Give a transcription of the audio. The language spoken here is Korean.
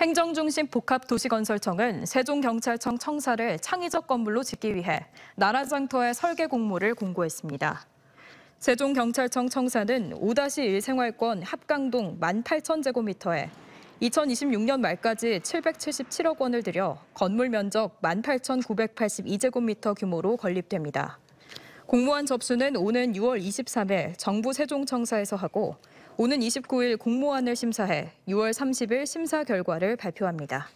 행정중심 복합도시건설청은 세종경찰청 청사를 창의적 건물로 짓기 위해 나라장터의 설계 공모를 공고했습니다. 세종경찰청 청사는 5-1 생활권 합강동 18,000제곱미터에 2026년 말까지 777억 원을 들여 건물 면적 18,982제곱미터 규모로 건립됩니다. 공모한 접수는 오는 6월 23일 정부 세종청사에서 하고 오는 29일 공모안을 심사해 6월 30일 심사 결과를 발표합니다.